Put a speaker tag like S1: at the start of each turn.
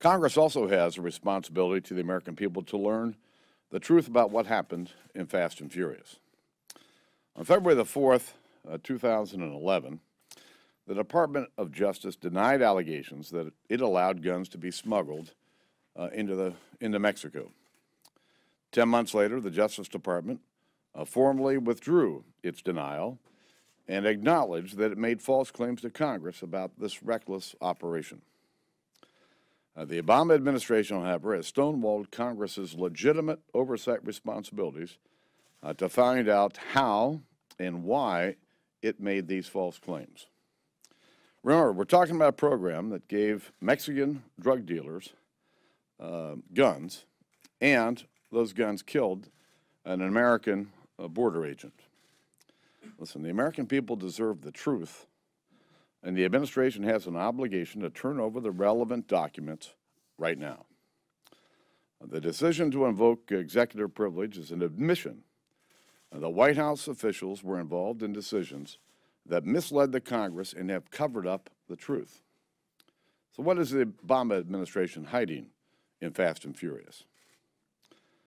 S1: Congress also has a responsibility to the American people to learn the truth about what happened in Fast and Furious. On February the 4th, uh, 2011, the Department of Justice denied allegations that it allowed guns to be smuggled uh, into, the, into Mexico. Ten months later, the Justice Department uh, formally withdrew its denial and acknowledged that it made false claims to Congress about this reckless operation. Uh, the Obama administration, however, has stonewalled Congress's legitimate oversight responsibilities uh, to find out how and why it made these false claims. Remember, we're talking about a program that gave Mexican drug dealers uh, guns, and those guns killed an American uh, border agent. Listen, the American people deserve the truth, and the administration has an obligation to turn over the relevant documents right now. The decision to invoke executive privilege is an admission the White House officials were involved in decisions that misled the Congress and have covered up the truth. So what is the Obama administration hiding in Fast and Furious?